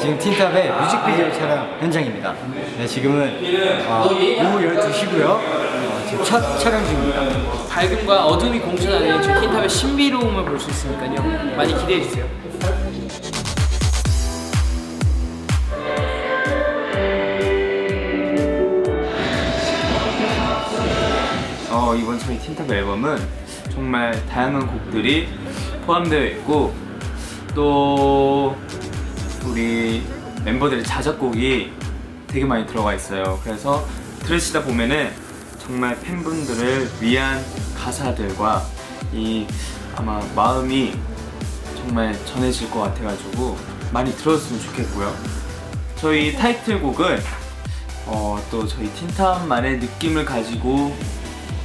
지금 틴탑의 뮤직비디오 촬영 현장입니다. 네, 지금은 어, 오후 12시고요. 어, 지금 첫 촬영 중입니다. 밝음과 어둠이 공존하는 저 틴탑의 신비로움을 볼 수 있으니까요. 많이 기대해 주세요. 어, 이번 저희 틴탑 앨범은 정말 다양한 곡들이 포함되어 있고 또 멤버들의 자작곡이 되게 많이 들어가 있어요. 그래서 들으시다 보면은 정말 팬분들을 위한 가사들과 이 아마 마음이 정말 전해질 것 같아가지고 많이 들었으면 좋겠고요. 저희 타이틀곡은 어, 또 저희 틴탑만의 느낌을 가지고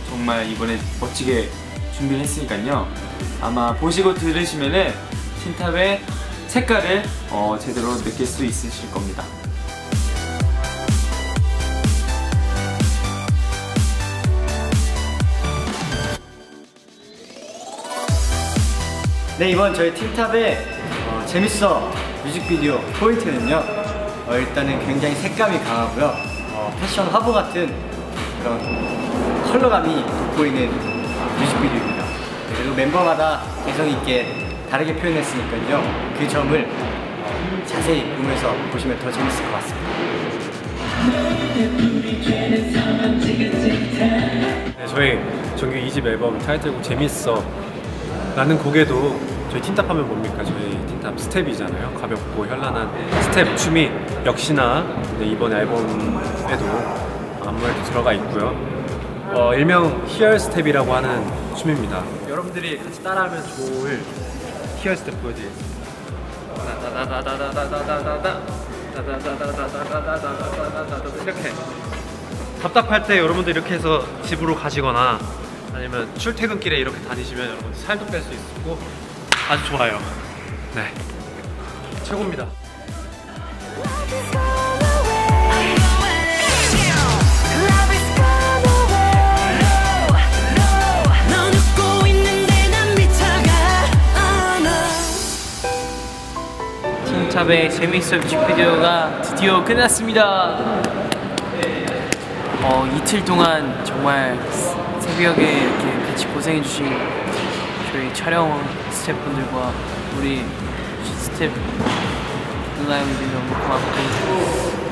정말 이번에 멋지게 준비를 했으니까요. 아마 보시고 들으시면은 틴탑의 색깔을 어, 제대로 느낄 수 있으실 겁니다. 네, 이번 저희 틴탑의 어, 재밌어 뮤직비디오 포인트는요. 어, 일단은 굉장히 색감이 강하고요. 어, 패션 화보 같은 그런 컬러감이 돋보이는 뮤직비디오입니다. 네, 그리고 멤버마다 개성 있게 다르게 표현했으니까요. 그 점을 어, 자세히 보면서 보시면 더 재밌을 것 같습니다. 네, 저희 정규 2집 앨범 타이틀곡 재밌어 라는 곡에도 저희 틴탑 하면 뭡니까? 저희 틴탑 스텝이잖아요. 가볍고 현란한 스텝 춤이 역시나 네, 이번 앨범에도 안무에도 들어가 있고요. 어, 일명 히얼 스텝이라고 하는 춤입니다. 여러분들이 같이 따라하면 좋을 키웠을 때 보여드리겠습니다. 이렇게 답답할 때 여러분들 이렇게 해서 집으로 가시거나 아니면 출퇴근길에 이렇게 다니시면 여러분 살도 뺄 수 있고 아주 좋아요. 네, 최고입니다. 탑의 재미있어 뮤직비디오가 드디어 끝났습니다. 어, 이틀 동안 정말 새벽에 이렇게 같이 고생해주신 저희 촬영 스태프분들과 우리 스태프 누나님들 너무 고맙고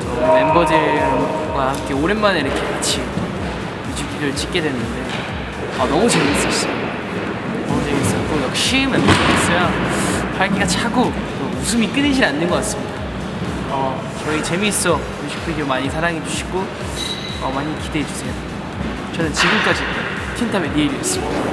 또 멤버들과 함께 오랜만에 이렇게 같이 뮤직비디오를 찍게 됐는데 아, 너무 재밌었어요. 너무 재밌었고 역시 멤버들이었어야 활기가 차고 또 웃음이 끊이질 않는 것 같습니다. 어, 저희 재미있어 뮤직비디오 많이 사랑해 주시고 어, 많이 기대해 주세요. 저는 지금까지 틴탑의 니엘이었습니다.